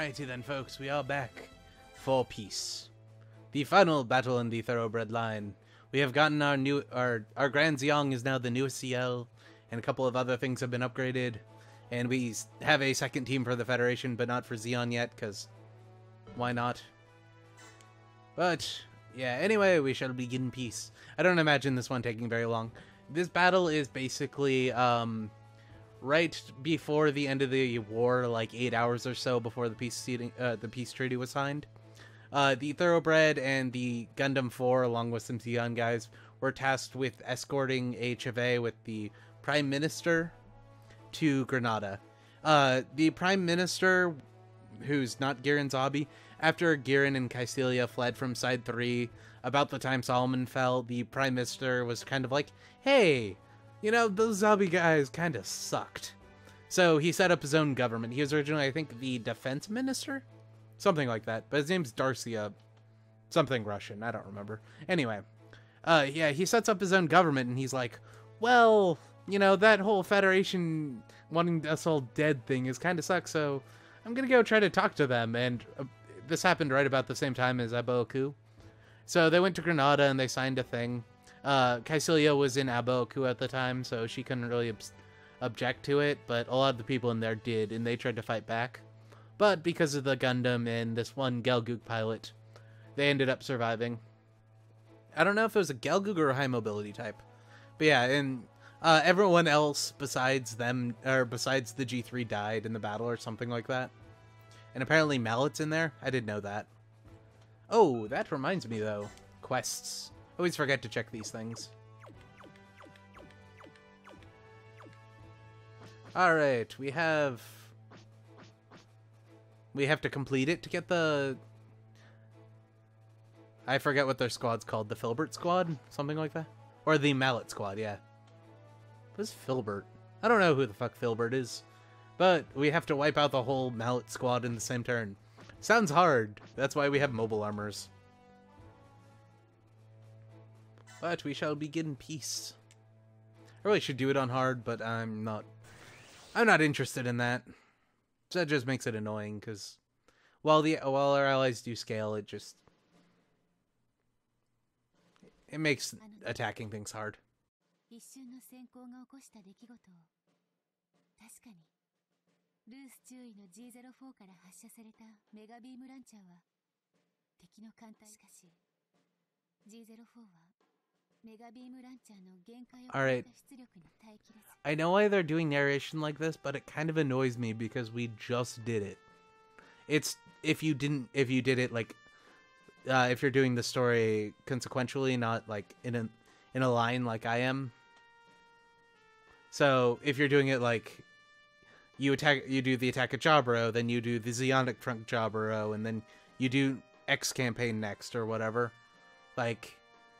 Alrighty then, folks, we are back for peace. The final battle in the Thoroughbred line. We have gotten our new our our Grand Xiong is now the newest CL, and a couple of other things have been upgraded. And we have a second team for the Federation, but not for Zeon yet, because why not? But yeah, anyway, we shall begin peace. I don't imagine this one taking very long. This battle is basically um right before the end of the war, like eight hours or so before the peace seating, uh, the peace treaty was signed. Uh, the Thoroughbred and the Gundam 4, along with some Zeon guys, were tasked with escorting HFA with the Prime Minister to Granada. Uh, the Prime Minister, who's not Gihren Zabi, after Gihren and Kycilia fled from Side 3, about the time Solomon fell, the Prime Minister was kind of like, hey, you know, those Zabi guys kind of sucked. So he set up his own government. He was originally, I think, the defense minister? Something like that. But his name's Darcia. Something Russian. I don't remember. Anyway. Uh, yeah, he sets up his own government and he's like, well, you know, that whole Federation wanting us all dead thing is kind of sucks, so I'm gonna go try to talk to them. And uh, this happened right about the same time as A Baoa Qu. So they went to Granada and they signed a thing. Uh, Kycilia was in A Baoa Qu at the time, so she couldn't really obs- object to it, but a lot of the people in there did, and they tried to fight back. But because of the Gundam and this one Gelgoog pilot, they ended up surviving. I don't know if it was a Gelgoog or a high mobility type. But yeah, and uh, everyone else besides them, or besides the G3 died in the battle or something like that. And apparently Mallet's in there. I didn't know that. Oh, that reminds me though. Quests. Always forget to check these things. Alright, we have... We have to complete it to get the... I forget what their squad's called. The Filbert squad? Something like that? Or the Mallet squad, yeah. Who's Filbert? I don't know who the fuck Filbert is. But we have to wipe out the whole Mallet squad in the same turn. Sounds hard. That's why we have mobile armors. But we shall begin peace. I really should do it on hard, but I'm not. I'm not interested in that. So that just makes it annoying because while the while our allies do scale, it just it makes attacking things hard. 一瞬の閃光が起こした出来事を確かにルース注意の G04 から発射されたメガビームランチャーは敵の艦隊しかし G04 は Alright. I know why they're doing narration like this, but it kind of annoys me because we just did it. It's if you didn't if you did it like uh, if you're doing the story consequentially, not like in a in a line like I am. So if you're doing it like you attack you do the attack at Jaburo, then you do the Zeonic Front Jaburo, and then you do X campaign next or whatever. Like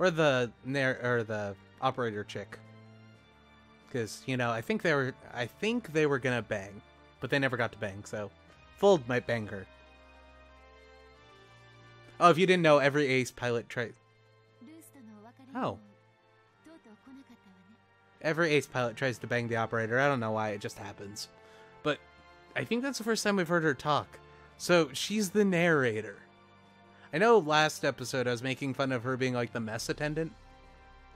or the or the operator chick. Because you know, I think they were I think they were gonna bang, but they never got to bang. So, Fold might bang her. Oh, if you didn't know, every ace pilot tries. Oh. Every ace pilot tries to bang the operator. I don't know why, it just happens. But I think that's the first time we've heard her talk. So she's the narrator. I know last episode I was making fun of her being like the mess attendant.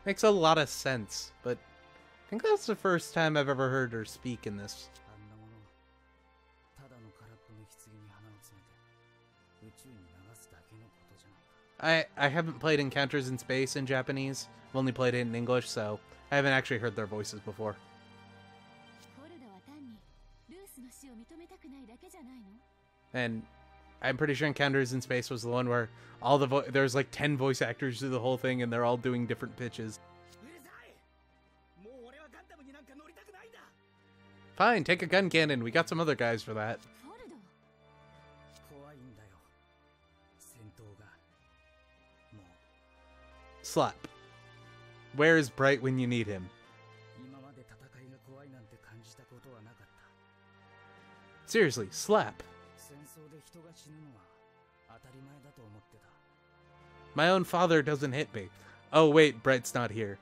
Makes a lot of sense, but I think that's the first time I've ever heard her speak in this. I, I haven't played Encounters in Space in Japanese. I've only played it in English, so I haven't actually heard their voices before. And I'm pretty sure Encounters in Space was the one where all the vo- there's like ten voice actors through the whole thing, and they're all doing different pitches. Fine, take a gun cannon. We got some other guys for that. Slap. Where is Bright when you need him? Seriously, slap. My own father doesn't hit me. Oh wait, Bright's not here.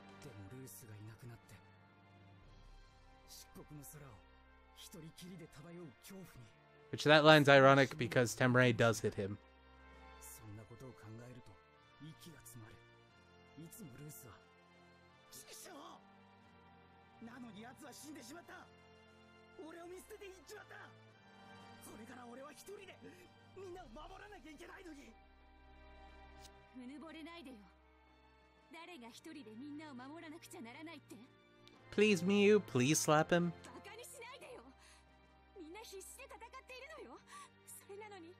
Which that line's ironic because Tem Ray does hit him. うぬぼれないでよ。誰が一人でみんなを守らなくちゃならないって。Please Miu, please slap him. バカにしないでよ。みんな必死で戦っているのよ。それなのに。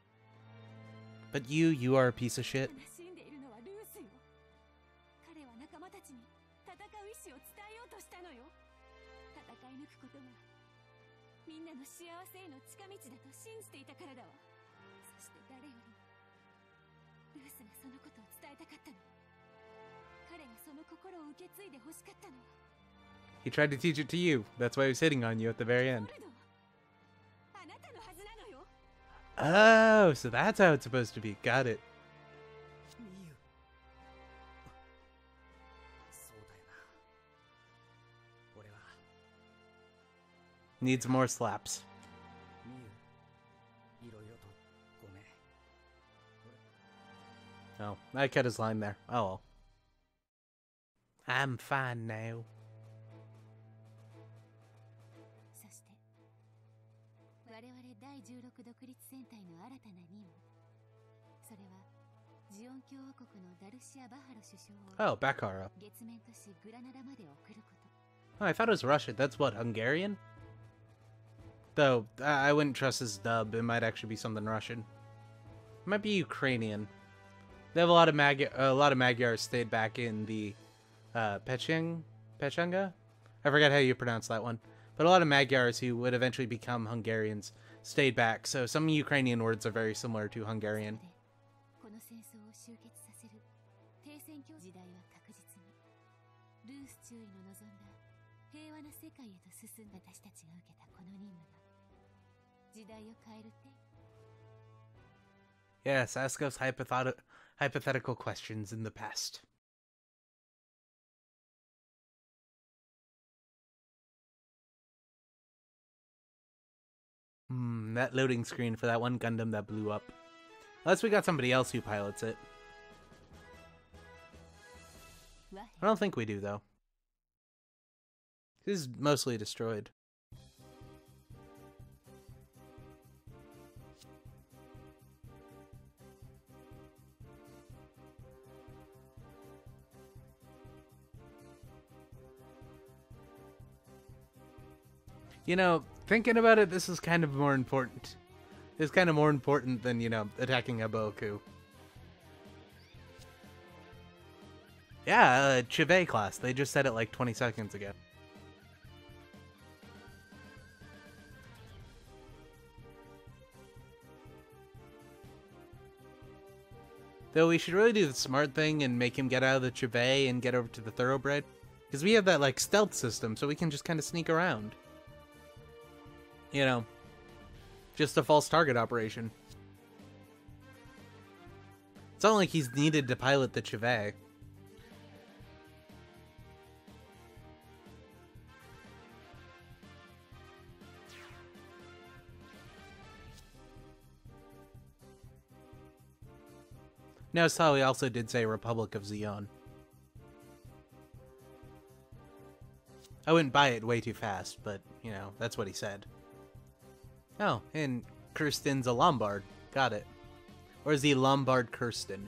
But you, you are a piece of shit みんなの幸せへの近道だと信じていたからだわそして誰よりもルースがそのことを伝えたかったの彼がその心を受け継いで欲しかったの He tried to teach it to you. That's why he was hitting on you at the very end. あなたのはずなのよ Oh, so that's how it's supposed to be. Got it. Needs more slaps. Oh, I cut his line there. Oh well. I'm fine now. Oh, Bakara. Oh, I thought it was Russian. That's what, Hungarian? Though, I wouldn't trust his dub. It might actually be something Russian. It might be Ukrainian. They have a lot of Mag a lot of Magyars stayed back in the uh, Pecheng Pechanga. I forgot how you pronounce that one. But a lot of Magyars who would eventually become Hungarians stayed back. So some Ukrainian words are very similar to Hungarian. Yes, ask us hypothet- hypothetical questions in the past. Hmm, that loading screen for that one Gundam that blew up. Unless we got somebody else who pilots it. I don't think we do, though. This is mostly destroyed. You know, thinking about it, this is kind of more important. It's kind of more important than, you know, attacking A Baoa Qu. Yeah, uh, Chive class. They just said it like 20 seconds ago. Though we should really do the smart thing and make him get out of the Chive and get over to the Thoroughbred. Because we have that, like, stealth system, so we can just kind of sneak around. You know, just a false target operation. It's not like he's needed to pilot the Chive. No, Sally also did say Republic of Zeon. I wouldn't buy it way too fast, but, you know, that's what he said. Oh, and Kirsten's a Lombard. Got it. Or is he Lombard Kirsten?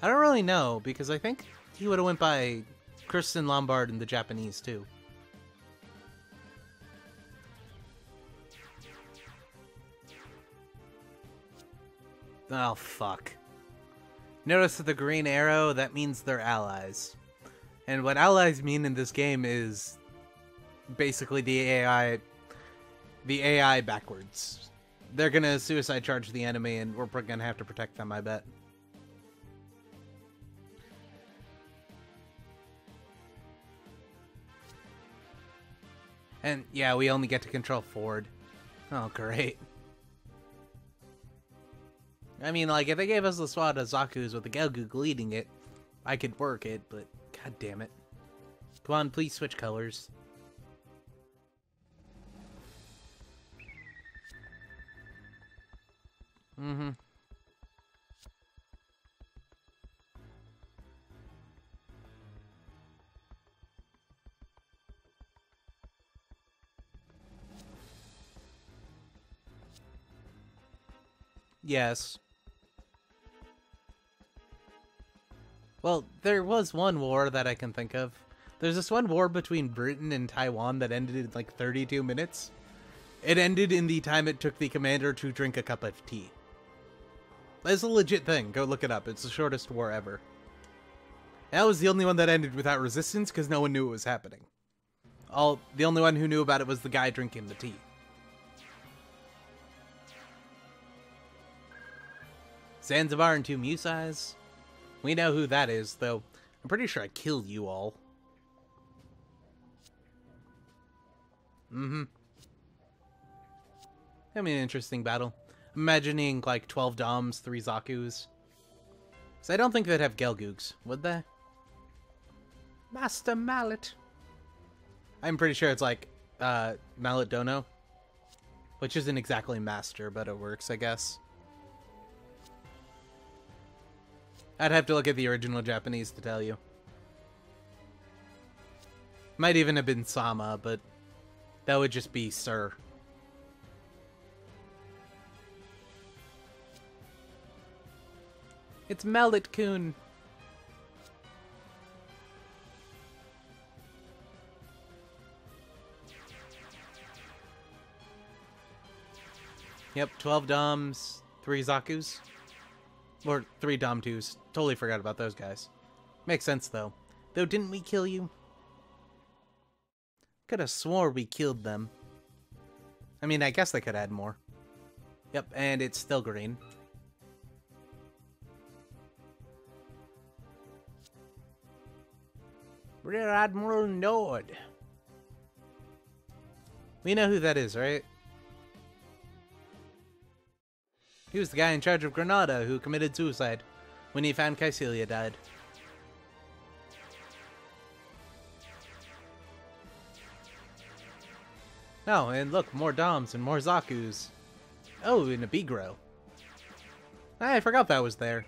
I don't really know, because I think he would have went by Kirsten Lombard in the Japanese, too. Oh, fuck. Notice the green arrow, that means they're allies. And what allies mean in this game is basically the AI the AI backwards. They're gonna suicide charge the enemy, and we're gonna have to protect them. I bet. And yeah, we only get to control Ford. Oh, great. I mean, like, if they gave us the squad of Zaku's with the Gelgoog leading it, I could work it, but god damn it. Come on, please switch colors. Mm-hmm. Yes. Well, there was one war that I can think of. There's this one war between Britain and Taiwan that ended in like 32 minutes. It ended in the time it took the commander to drink a cup of tea. It's a legit thing. Go look it up. It's the shortest war ever. That was the only one that ended without resistance because no one knew it was happening. All the only one who knew about it was the guy drinking the tea. Zanzibar and two Musais. We know who that is, though I'm pretty sure I killed you all. Mm-hmm. That'd be an interesting battle. Imagining like 12 Doms, 3 Zaku's. Because I don't think they'd have Gelgoogs, would they? Master Mallet. I'm pretty sure it's like uh, Mallet Dono. Which isn't exactly Master, but it works, I guess. I'd have to look at the original Japanese to tell you. Might even have been Sama, but that would just be Sir. It's Mallet Kun. Yep, 12 Doms, 3 Zaku's. Or 3 Dom 2s. Totally forgot about those guys. Makes sense, though. Though, didn't we kill you? Could have swore we killed them. I mean, I guess they could add more. Yep, and it's still green. Rear Admiral Nord. We know who that is, right? He was the guy in charge of Granada who committed suicide when he found Kycilia died. Oh, and look, more Doms and more Zaku's. Oh, and a Bigro. I forgot that was there.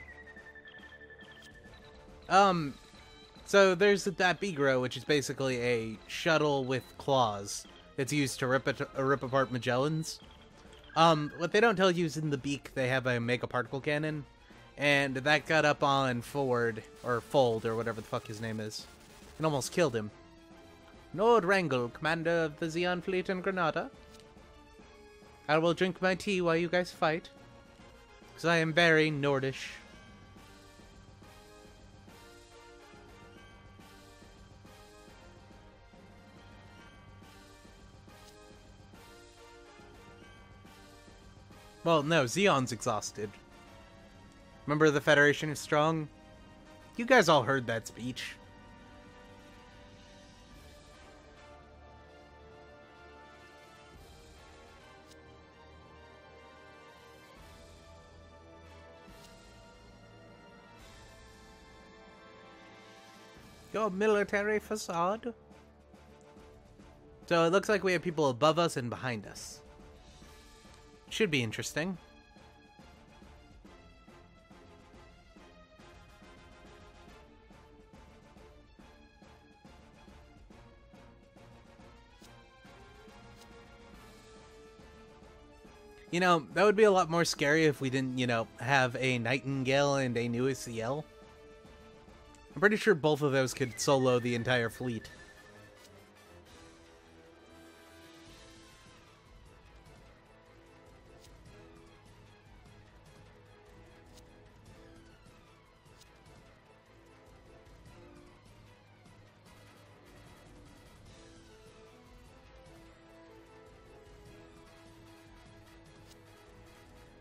Um, so there's that Bigro, which is basically a shuttle with claws that's used to rip, it, uh, rip apart Magellans. Um, what they don't tell you is in the beak they have a mega particle cannon, and that got up on Ford, or Fold, or whatever the fuck his name is, and almost killed him. Nord Wrangel, commander of the Zeon fleet in Granada. I will drink my tea while you guys fight, because I am very Nordish. Well, no, Zeon's exhausted. Remember the Federation is strong? You guys all heard that speech. Your military facade? So it looks like we have people above us and behind us. Should be interesting. You know, that would be a lot more scary if we didn't, you know, have a Nightingale and a new ACL. I'm pretty sure both of those could solo the entire fleet.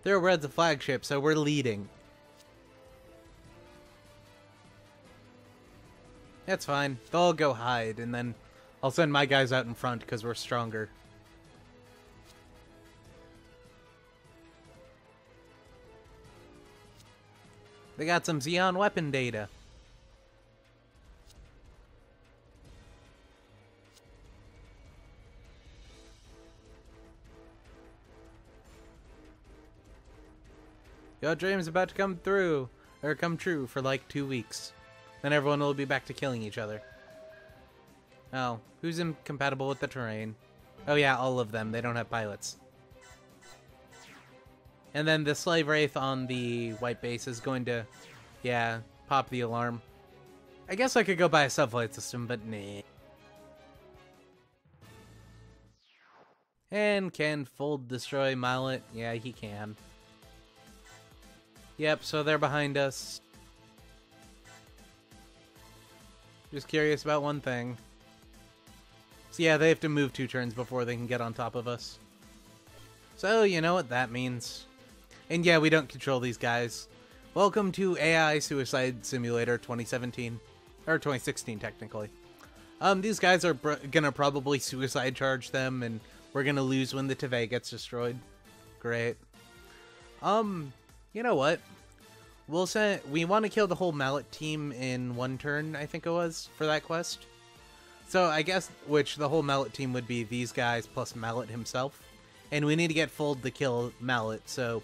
Thoroughbred's a flagship, so we're leading. That's fine. They'll go hide, and then I'll send my guys out in front because we're stronger. They got some Zeon weapon data. Your dream's about to come through, or come true for like two weeks. Then everyone will be back to killing each other. Oh, who's incompatible with the terrain? Oh yeah, all of them. They don't have pilots. And then the Slave Wraith on the white base is going to, yeah, pop the alarm. I guess I could go buy a sublight system, but nah. And can Fold destroy Mallet? Yeah, he can. Yep, so they're behind us. Just curious about one thing. So yeah, they have to move two turns before they can get on top of us. So, you know what that means. And yeah, we don't control these guys. Welcome to AI Suicide Simulator 2017. Or 2016, technically. Um, these guys are gonna probably suicide charge them, and we're gonna lose when the Teve gets destroyed. Great. Um, you know what? We'll send. We want to kill the whole Mallet team in one turn. I think it was for that quest. So I guess which the whole Mallet team would be these guys plus Mallet himself, and we need to get Fold to kill Mallet. So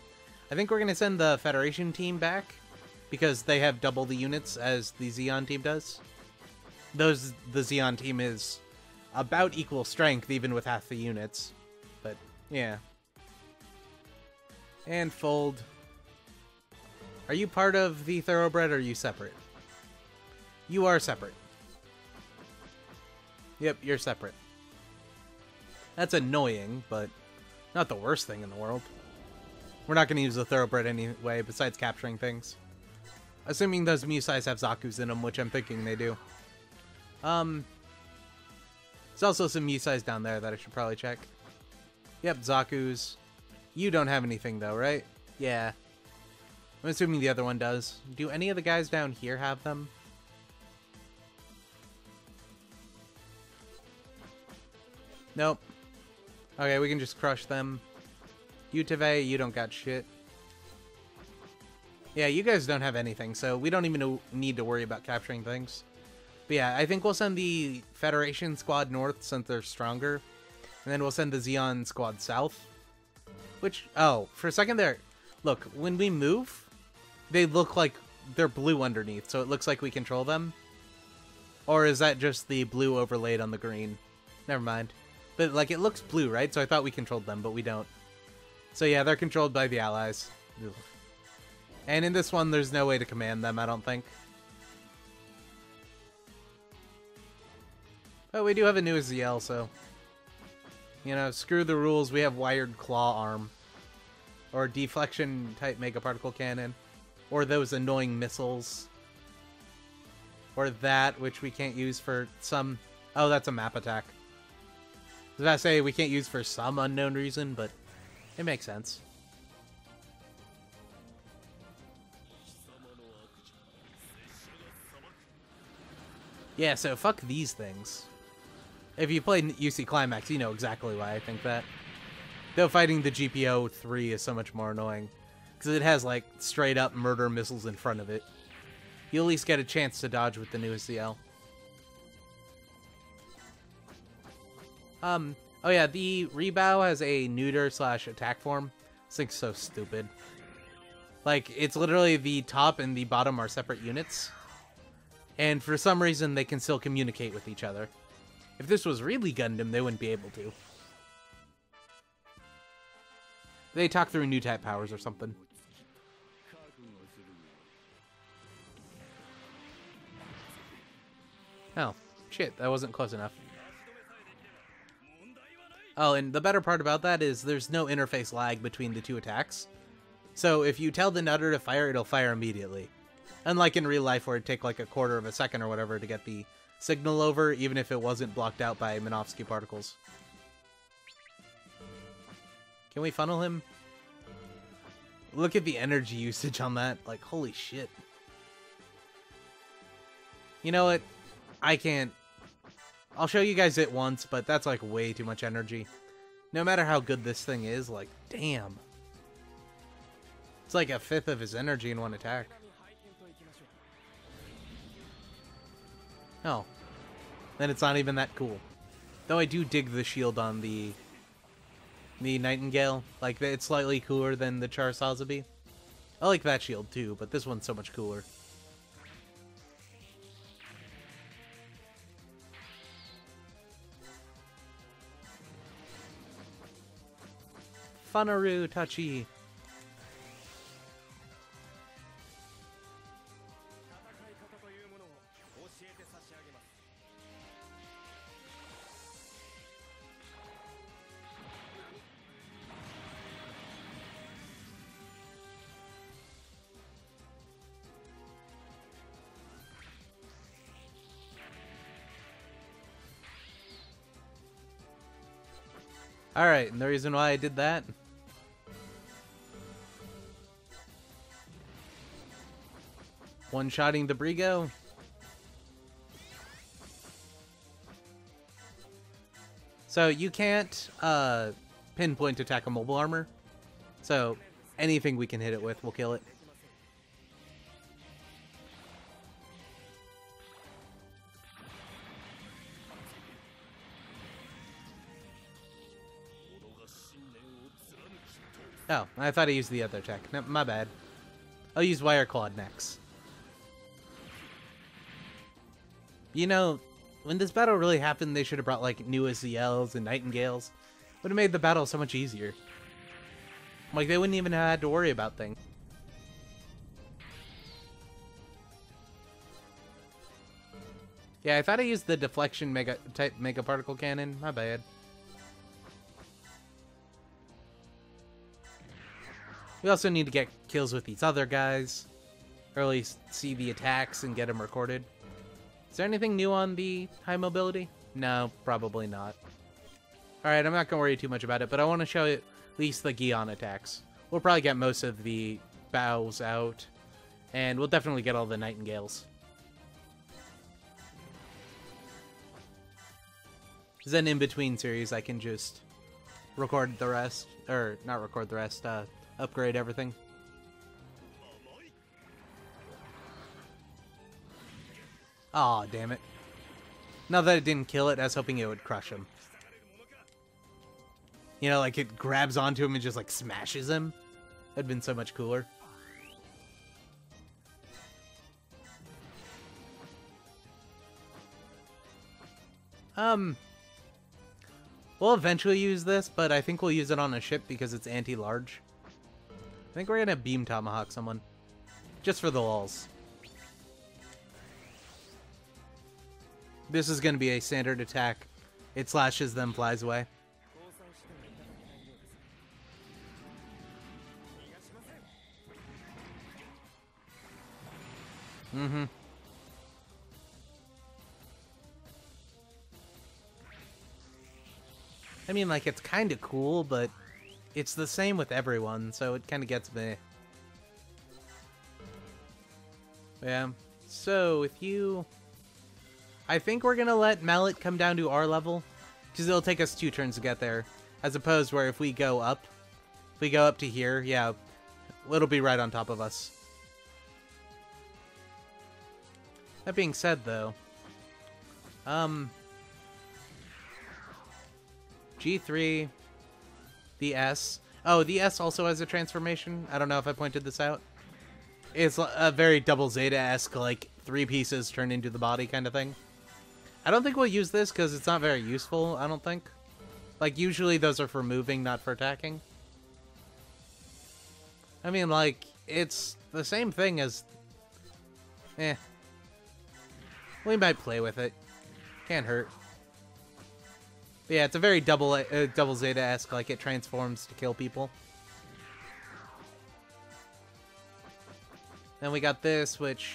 I think we're to send the Federation team back because they have double the units as the Zeon team does. Those the Zeon team is about equal strength even with half the units. But yeah. And Fold. Are you part of the Thoroughbred or are you separate? You are separate. Yep, you're separate. That's annoying, but not the worst thing in the world. We're not going to use the Thoroughbred anyway, besides capturing things. Assuming those Musais have Zaku's in them, which I'm thinking they do. Um, There's also some Musais down there that I should probably check. Yep, Zaku's. You don't have anything though, right? Yeah. I'm assuming the other one does. Do any of the guys down here have them? Nope. Okay, we can just crush them. Utave, you don't got shit. Yeah, you guys don't have anything, so we don't even need to worry about capturing things. But yeah, I think we'll send the Federation squad north since they're stronger. And then we'll send the Zeon squad south. Which, oh, for a second there, look, when we move, they look like they're blue underneath, so it looks like we control them. Or is that just the blue overlaid on the green? Never mind. But, like, it looks blue, right? So I thought we controlled them, but we don't. So yeah, they're controlled by the allies. Ugh. And in this one, there's no way to command them, I don't think. But we do have a new Ziel, so... You know, screw the rules, we have wired claw arm. Or deflection type mega particle cannon. Or those annoying missiles. Or that, which we can't use for some... Oh, that's a map attack. I say we can't use for some unknown reason, but it makes sense. Yeah, so fuck these things. If you play UC Climax, you know exactly why I think that. Though fighting the GP03 is so much more annoying. Because it has, like, straight up murder missiles in front of it. You at least get a chance to dodge with the new Ziel. Um, Oh yeah, the Rebow has a neuter slash attack form. This thing's so stupid. Like, it's literally the top and the bottom are separate units. And for some reason, they can still communicate with each other. If this was really Gundam, they wouldn't be able to. They talk through new type powers or something. Oh, shit, that wasn't close enough. Oh, and the better part about that is there's no interface lag between the two attacks. So if you tell the nutter to fire, it'll fire immediately. Unlike in real life where it'd take like a quarter of a second or whatever to get the signal over, even if it wasn't blocked out by Minovsky particles. Can we funnel him? Look at the energy usage on that. Like, holy shit. You know what? I can't... I'll show you guys it once, but that's like way too much energy. No matter how good this thing is, like, damn. It's like a fifth of his energy in one attack. Oh. Then it's not even that cool. Though I do dig the shield on the the Nightingale. Like, it's slightly cooler than the Char Sazabi. I like that shield too, but this one's so much cooler. Funaru Tachi. Alright, and the reason why I did that... One-shotting the Bigro. So you can't uh, pinpoint attack a mobile armor. So anything we can hit it with will kill it. Oh, I thought I used the other tech. No, my bad. I'll use Wire Claw next. You know, when this battle really happened, they should have brought like new Ziels and Nightingales. Would have made the battle so much easier. Like they wouldn't even have had to worry about things. Yeah, I thought I used the deflection mega type mega particle cannon. My bad. We also need to get kills with these other guys. Or at least see the attacks and get them recorded. Is there anything new on the high mobility? No, probably not. Alright, I'm not going to worry too much about it, but I want to show at least the Gion attacks. We'll probably get most of the bows out, and we'll definitely get all the Nightingales. Then in between series, I can just record the rest, or not record the rest, uh, upgrade everything. Aw, oh, damn it. Now that it didn't kill it, I was hoping it would crush him. You know, like it grabs onto him and just like smashes him. That'd been so much cooler. Um, we'll eventually use this, but I think we'll use it on a ship because it's anti-large. I think we're gonna beam tomahawk someone. Just for the lulls. This is gonna be a standard attack. It slashes them, flies away. Mm-hmm. I mean, like, it's kind of cool, but it's the same with everyone, so it kind of gets me. Yeah. So, with you... I think we're going to let Mallet come down to our level, because it'll take us two turns to get there. As opposed where if we go up, if we go up to here, yeah, it'll be right on top of us. That being said, though, um, G3, the S. Oh, the S also has a transformation. I don't know if I pointed this out. It's a very double Zeta-esque, like, three pieces turn into the body kind of thing. I don't think we'll use this because it's not very useful, I don't think. Like, usually those are for moving, not for attacking. I mean, like, it's the same thing as... Eh. We might play with it. Can't hurt. But yeah, it's a very double uh, double Zeta-esque, like it transforms to kill people. Then we got this, which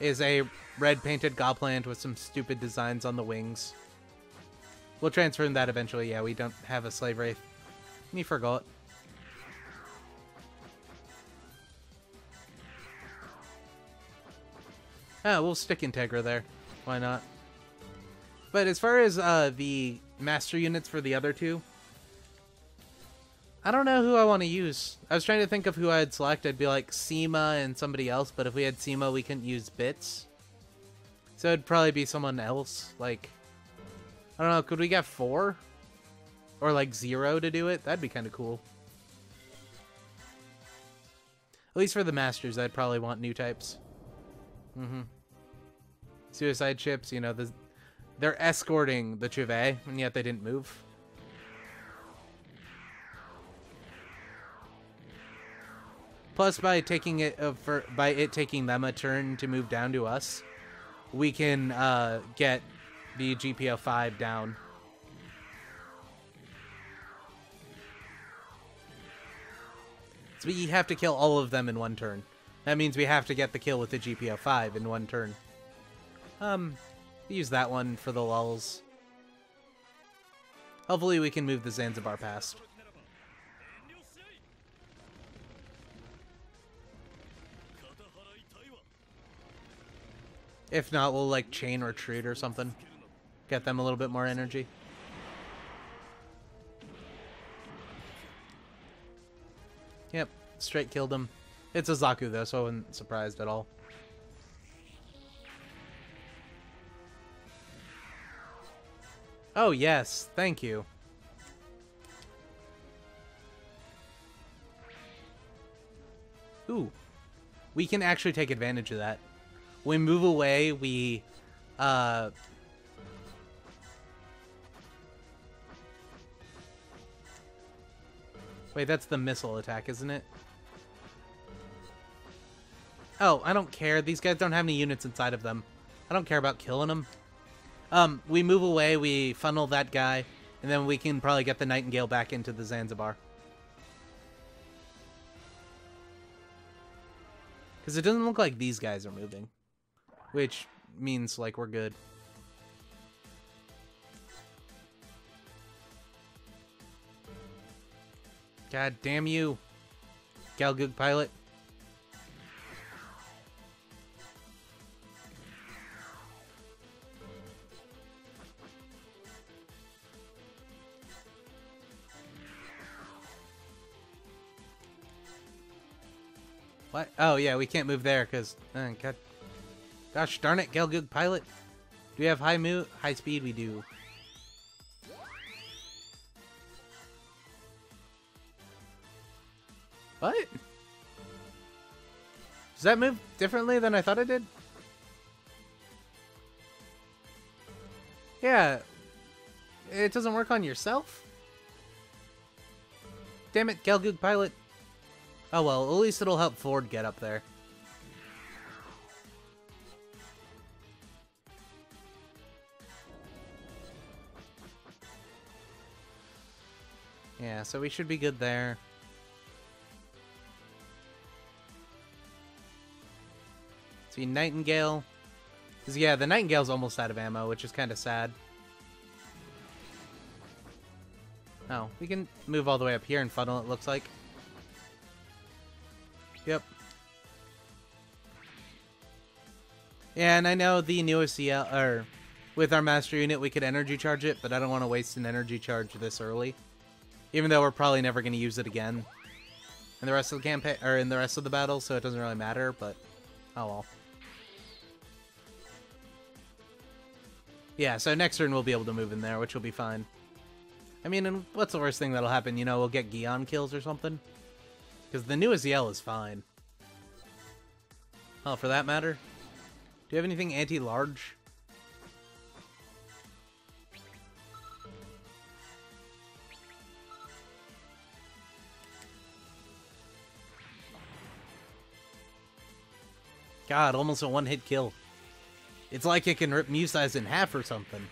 is a red painted goblin with some stupid designs on the wings. We'll transfer that eventually. Yeah, we don't have a slave wraith. Me forgot. Oh, we'll stick Integra there. Why not? But as far as uh, the master units for the other two, I don't know who I want to use. I was trying to think of who I'd select. I'd be like Cima and somebody else, but if we had Cima, we couldn't use bits. So it'd probably be someone else. Like, I don't know, could we get four? Or like zero to do it? That'd be kind of cool. At least for the masters, I'd probably want new types. Mm-hmm. Suicide ships, you know, the, they're escorting the Chuvet, and yet they didn't move. Plus, by taking it uh, for by it taking them a turn to move down to us, we can uh, get the GPO five down. So we have to kill all of them in one turn. That means we have to get the kill with the GPO five in one turn. Um, use that one for the lulls. Hopefully we can move the Zanzibar past. If not, we'll like chain retreat or something. Get them a little bit more energy. Yep, straight killed him. It's a Zaku though, so I wasn't surprised at all. Oh yes, thank you. Ooh. We can actually take advantage of that we move away, we uh Wait, that's the missile attack, isn't it? Oh, I don't care. These guys don't have any units inside of them. I don't care about killing them. Um, we move away, we funnel that guy, and then we can probably get the Nightingale back into the Zanzibar. Because it doesn't look like these guys are moving. Which means, like, we're good. God damn you, Gelgoog pilot. What? Oh, yeah, we can't move there because... Uh, God Gosh darn it, Gelgoog Pilot. Do we have high mo high speed? We do. What? Does that move differently than I thought it did? Yeah. It doesn't work on yourself? Damn it, Gelgoog Pilot. Oh well, at least it'll help Ford get up there. Yeah, so we should be good there. See, Nightingale. Because, yeah, the Nightingale's almost out of ammo, which is kind of sad. Oh, we can move all the way up here and funnel, it looks like. Yep. Yeah, and I know the new Ziel, or with our master unit, we could energy charge it, but I don't want to waste an energy charge this early. Even though we're probably never going to use it again in the rest of the campaign or in the rest of the battle, so it doesn't really matter, but oh well. Yeah, so next turn we'll be able to move in there, which will be fine. I mean, and what's the worst thing that'll happen? You know, we'll get Gion kills or something. Because the new Aziel is fine. Oh, for that matter. Do you have anything anti-large? God, almost a one-hit kill. It's like it can rip Musai's in half or something.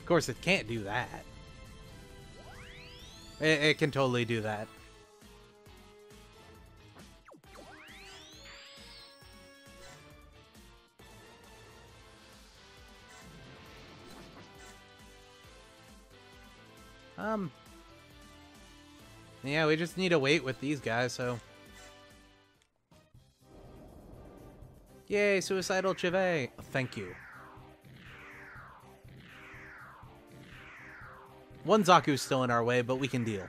Of course, it can't do that. It, it can totally do that. Um. Yeah, we just need to wait with these guys, so... Yay, suicidal Chive! Thank you. One Zaku's still in our way, but we can deal.